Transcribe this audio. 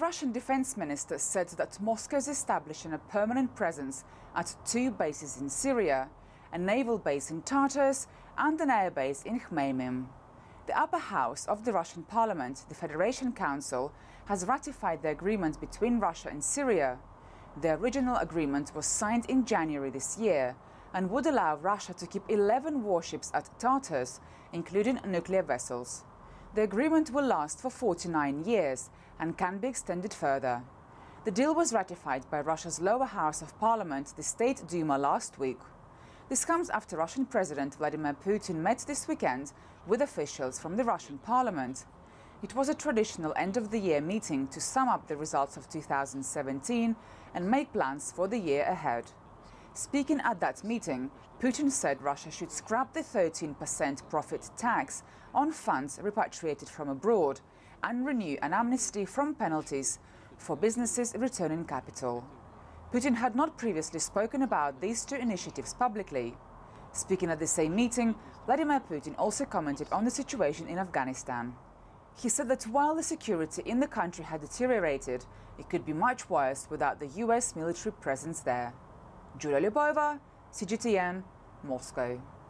Russian defense minister said that Moscow is establishing a permanent presence at two bases in Syria, a naval base in Tartus and an air base in Khmeimim. The upper house of the Russian parliament, the Federation Council, has ratified the agreement between Russia and Syria. The original agreement was signed in January this year and would allow Russia to keep 11 warships at Tartus, including nuclear vessels. The agreement will last for 49 years and can be extended further. The deal was ratified by Russia's lower house of parliament, the State Duma, last week. This comes after Russian President Vladimir Putin met this weekend with officials from the Russian parliament. It was a traditional end of the year meeting to sum up the results of 2017 and make plans for the year ahead. Speaking at that meeting, Putin said Russia should scrap the 13% profit tax on funds repatriated from abroad and renew an amnesty from penalties for businesses returning capital. Putin had not previously spoken about these two initiatives publicly. Speaking at the same meeting, Vladimir Putin also commented on the situation in Afghanistan. He said that while the security in the country had deteriorated, it could be much worse without the US military presence there. Julia Lyubova, CGTN, Moscow.